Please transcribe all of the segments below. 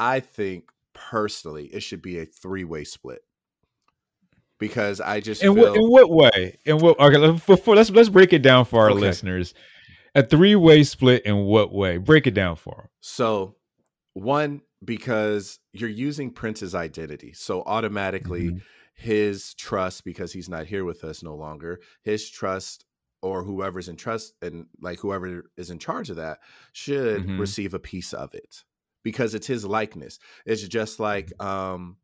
I think personally it should be a three way split because I just in feel what in what way? In what? Okay, let's, before, let's let's break it down for our Okay. listeners. A three way split in what way? Break it down for them. so one because you're using Prince's identity, so automatically Mhm. his trust because he's not here with us no longer. His trust or whoever's in trust and like whoever is in charge of that should Mhm. receive a piece of it because it's his likeness. It's just like um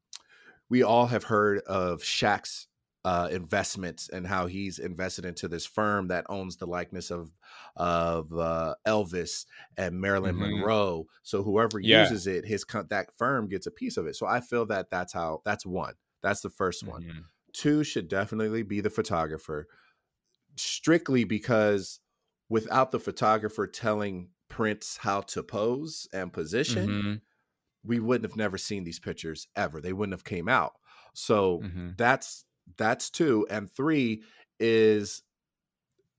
we all have heard of Shaq's uh, investments and how he's invested into this firm that owns the likeness of of uh, Elvis and Marilyn Mhm. Monroe. So whoever Yeah. uses it, his that firm gets a piece of it. So I feel that that's how that's one. That's the first one. Mhm. Two should definitely be the photographer, strictly because without the photographer telling Prince how to pose and position, Mhm. we wouldn't have never seen these pictures ever. They wouldn't have came out. So Mhm. that's that's two, and three is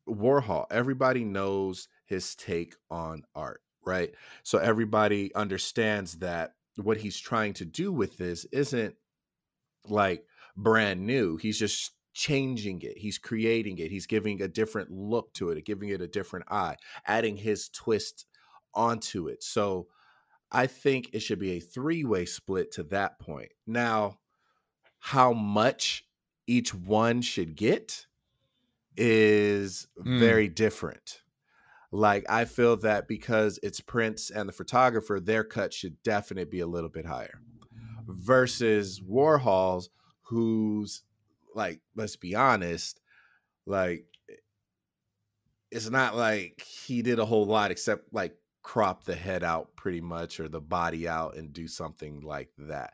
Warhol. Everybody knows his take on art, right? So everybody understands that what he's trying to do with this isn't like brand new. He's just changing it. He's creating it. He's giving a different look to it, giving it a different eye, adding his twist onto it. So I think it should be a three-way split to that point. Now, how much each one should get is Mm. very different. Like I feel that because it's Prince and the photographer, their cut should definitely be a little bit higher. Versus Warhol's, who's like, let's be honest, like eh, it's not like he did a whole lot except like crop the head out pretty much or the body out and do something like that.